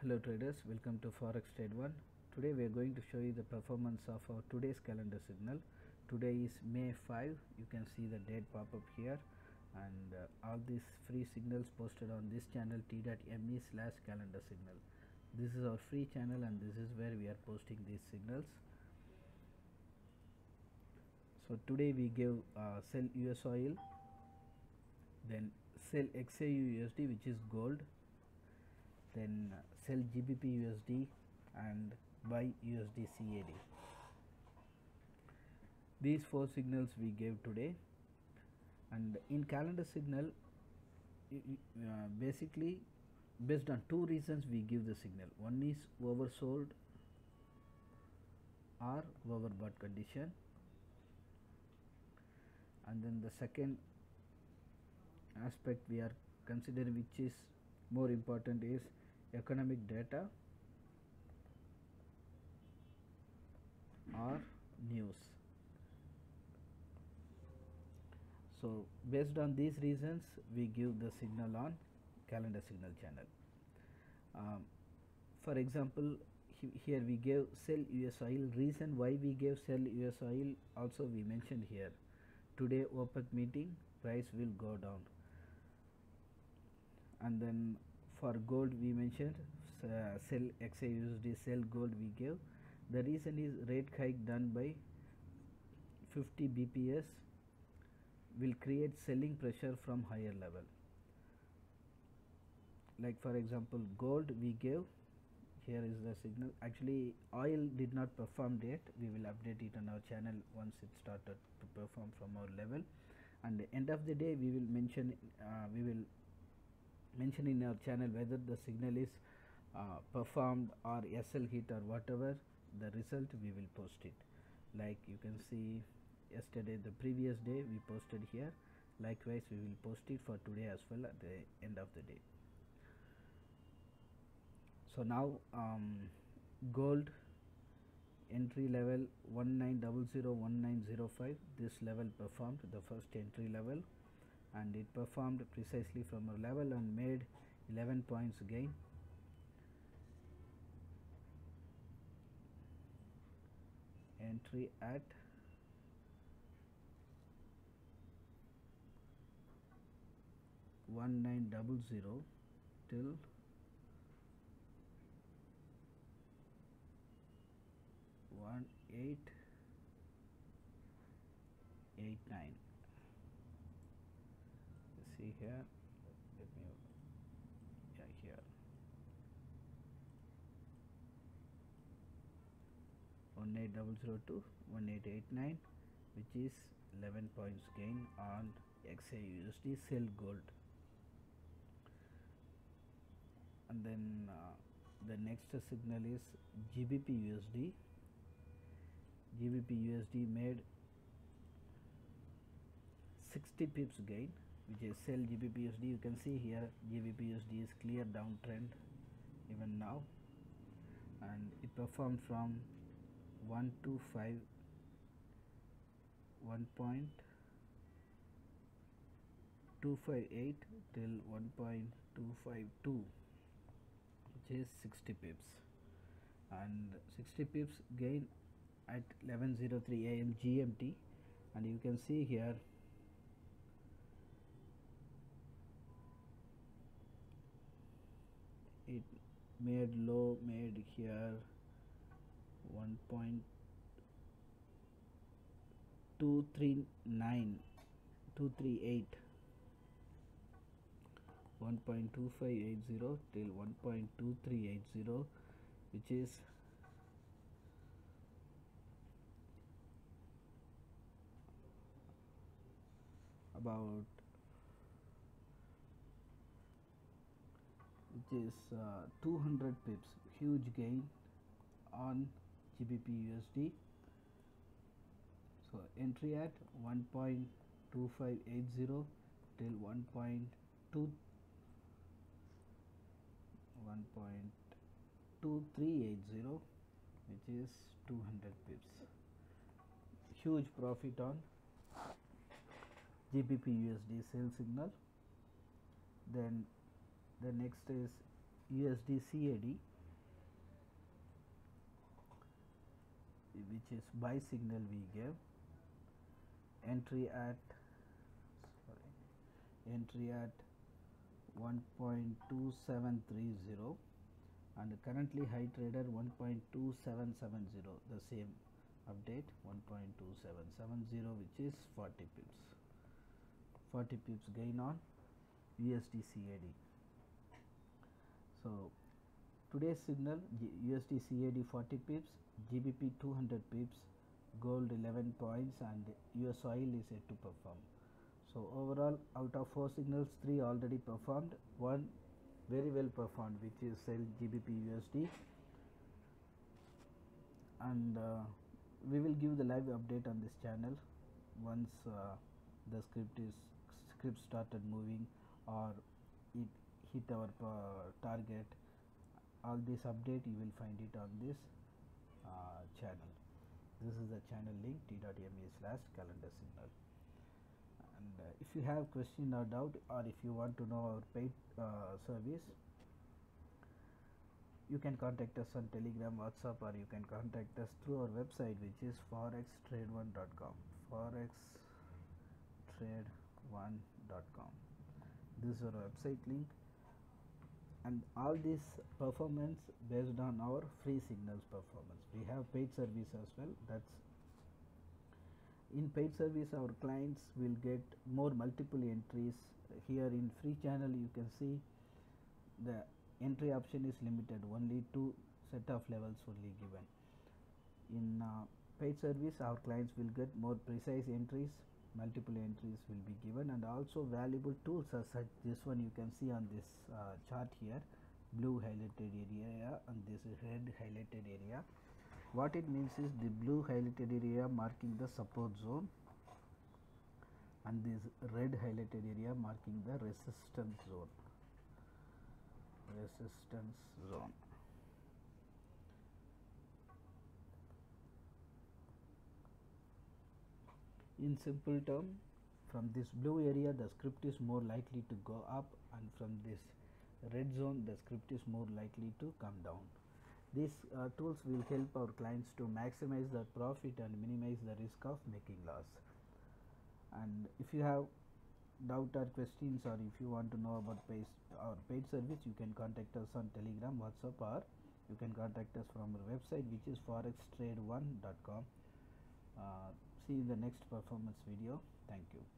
Hello traders, welcome to Forex Trade 1. Today we are going to show you the performance of our today's calendar signal. Today is May 5. You can see the date pop up here and uh, all these free signals posted on this channel t.me slash calendar signal. This is our free channel and this is where we are posting these signals. So today we give uh, sell US oil, then sell XAU USD which is gold, then sell GBP USD and buy USD CAD. These four signals we gave today. And in calendar signal uh, basically based on two reasons we give the signal. One is oversold or overbought condition. And then the second aspect we are considering which is more important is economic data or news. So based on these reasons we give the signal on calendar signal channel. Um, for example he, here we gave sell US oil. Reason why we gave sell US oil also we mentioned here. Today opec meeting price will go down and then for gold we mentioned uh, sell XAUSD sell gold we gave. The reason is rate hike done by 50 bps will create selling pressure from higher level. Like for example gold we gave here is the signal. Actually oil did not perform yet. We will update it on our channel once it started to perform from our level. And the end of the day we will mention uh, we will mention in our channel whether the signal is uh, performed or SL hit or whatever the result we will post it. Like you can see yesterday the previous day we posted here. Likewise we will post it for today as well at the end of the day. So now um, gold entry level 19001905 this level performed the first entry level and it performed precisely from a level and made 11 points gain. Entry at one nine double zero till one eight eight nine here let me yeah here one eight double zero two one eight eight nine which is 11 points gain on XAUSD sell gold. And then uh, the next signal is GBP USD GBP USD made 60 pips gain which is sell GBP USD you can see here GBP USD is clear downtrend even now. And it performed from 1 to 5 1.258 till 1.252 which is 60 pips. And 60 pips gain at 1103 am GMT and you can see here it made low made here 1.239 238 1.2580 till 1.2380 which is about which is uh, 200 pips huge gain on GBP USD so entry at 1.2580 till 1.2 1.2380 which is 200 pips. Huge profit on GBP USD sell signal. Then the next is USD CAD which is buy signal we gave. Entry at sorry entry at 1.2730 and currently high trader 1.2770 the same update 1.2770 which is 40 pips. 40 pips gain on USD CAD so today's signal USD CAD 40 pips GBP 200 pips gold 11 points and US oil is yet to perform. So overall out of four signals three already performed. One very well performed which is sell GBP USD and uh, we will give the live update on this channel once uh, the script is script started moving or it hit our uh, target. All this update you will find it on this uh, channel. This is the channel link t.me slash calendar signal. And uh, if you have question or doubt or if you want to know our paid uh, service you can contact us on telegram whatsapp or you can contact us through our website which is forextrade1.com forextrade1.com this is our website link and all this performance based on our free signals performance. We have paid service as well. That's in paid service our clients will get more multiple entries. Here in free channel you can see the entry option is limited. Only two set of levels only given. In uh, paid service our clients will get more precise entries multiple entries will be given. And also valuable tools as such this one you can see on this uh, chart here. Blue highlighted area and this is red highlighted area. What it means is the blue highlighted area marking the support zone. And this red highlighted area marking the resistance zone. Resistance zone in simple term from this blue area the script is more likely to go up and from this red zone the script is more likely to come down. These uh, tools will help our clients to maximize their profit and minimize the risk of making loss. And if you have doubt or questions or if you want to know about our paid service you can contact us on telegram whatsapp or you can contact us from our website which is forextrade1.com uh, see you in the next performance video. Thank you